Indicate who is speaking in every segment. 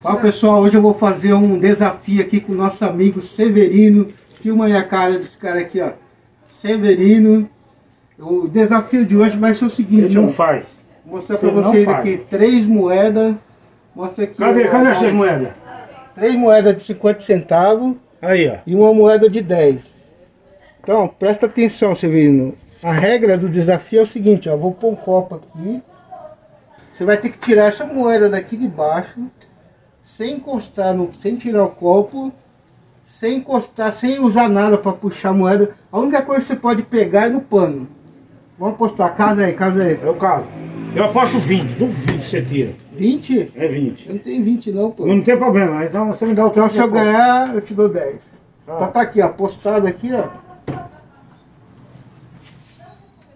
Speaker 1: Fala pessoal, hoje eu vou fazer um desafio aqui com o nosso amigo Severino. Filma aí a cara desse cara aqui, ó. Severino. O desafio de hoje vai ser o seguinte,
Speaker 2: Ele não
Speaker 1: ó.
Speaker 2: faz.
Speaker 1: Vou mostrar pra
Speaker 2: Ele não
Speaker 1: vocês aqui três moedas. Mostra aqui.
Speaker 2: Cadê?
Speaker 1: ó,
Speaker 2: Cadê as três moedas?
Speaker 1: Três moedas de 50 centavos
Speaker 2: Aí, ó.
Speaker 1: e uma moeda de 10. Então, presta atenção, Severino. A regra do desafio é o seguinte, ó. Vou pôr um copo aqui. Você vai ter que tirar essa moeda daqui de baixo, sem encostar, no, sem tirar o copo, sem encostar, sem usar nada para puxar a moeda. A única coisa que você pode pegar é no pano. Vamos apostar. Casa aí, casa aí.
Speaker 2: É o caso. Eu aposto 20. Duvido que você tira.
Speaker 1: 20?
Speaker 2: É 20.
Speaker 1: Eu não tenho 20 não, pô.
Speaker 2: Não tem problema. Então você me dá o
Speaker 1: Então
Speaker 2: teu
Speaker 1: se eu ganhar, eu te dou 10.
Speaker 2: Ah.
Speaker 1: Então tá aqui, ó, postado aqui, ó.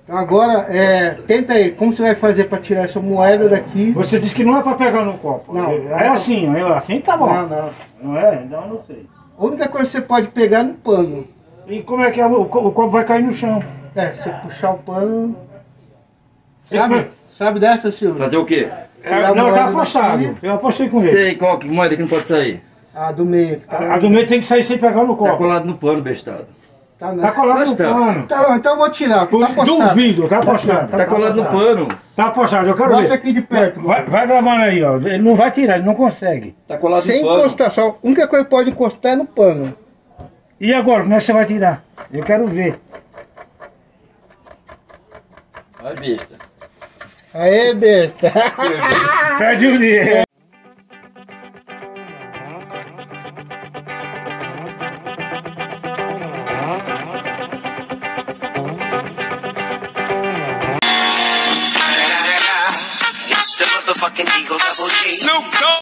Speaker 1: Então agora, é, tenta aí, como você vai fazer pra tirar essa moeda daqui?
Speaker 2: Você disse que não é pra pegar no copo.
Speaker 1: Não.
Speaker 2: É assim, ó. É Assim tá bom.
Speaker 1: Não, não.
Speaker 2: Não é? Então eu não sei.
Speaker 1: A única coisa que você pode pegar é no pano.
Speaker 2: E como é que é? o, co- o copo vai cair no chão?
Speaker 1: É, você puxar o pano... Sabe, sabe dessa, Silvio?
Speaker 3: Fazer o quê?
Speaker 2: É, não, tá apostado. Eu apostei com ele.
Speaker 3: Sei qual que moeda que não pode sair.
Speaker 1: A do meio. que Tá,
Speaker 2: A, a do meio tem que sair sem pegar no
Speaker 3: Tá
Speaker 2: copo.
Speaker 3: colado no pano, bestado.
Speaker 1: Tá, não.
Speaker 2: Tá colado no pano.
Speaker 1: Tá bom, então eu vou tirar, tá apostado.
Speaker 2: Duvido, tá apostado.
Speaker 3: Tá colado no pano.
Speaker 2: Tá apostado, eu quero
Speaker 1: Mostra
Speaker 2: ver.
Speaker 1: aqui de perto.
Speaker 2: Vai, vai gravando aí, ó. Ele não vai tirar, ele não consegue.
Speaker 3: Tá colado
Speaker 1: Sem
Speaker 3: no pano.
Speaker 1: encostar, só a única coisa que pode encostar é no pano.
Speaker 2: E agora, como é que você vai tirar? Eu quero ver.
Speaker 3: Vai, besta.
Speaker 1: Aê, besta.
Speaker 2: Perde o dia.
Speaker 4: Motherfucking Eagle Double G. Snoop Dogg.